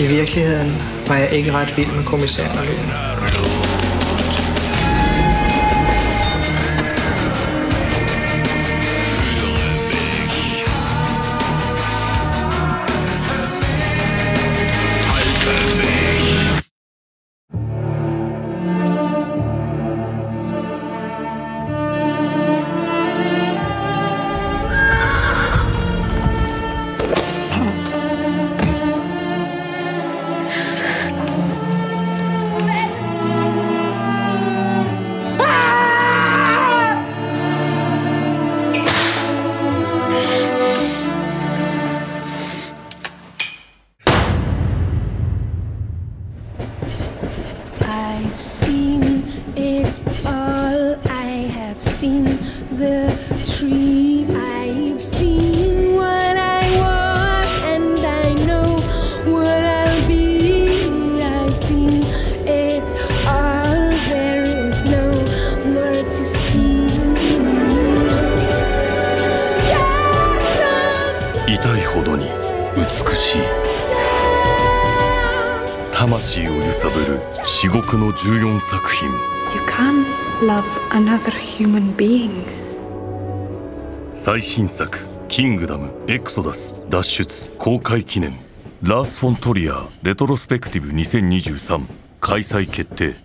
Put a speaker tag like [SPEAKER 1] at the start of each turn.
[SPEAKER 1] I virkeligheden var jeg ikke ret vild med kommissæren og løgn.
[SPEAKER 2] I've seen it all. I have seen the trees. I've seen what I was, and I know what I'll be. I've seen it all. There is no more to see. Just some
[SPEAKER 3] 痛いほどに美しい 魂を揺さぶる至極の14作品。
[SPEAKER 4] You love another human being.
[SPEAKER 3] 最新作「キングダムエクソダス脱出」公開記念。ラース・フォントリアーレトロスペクティブ2023開催決定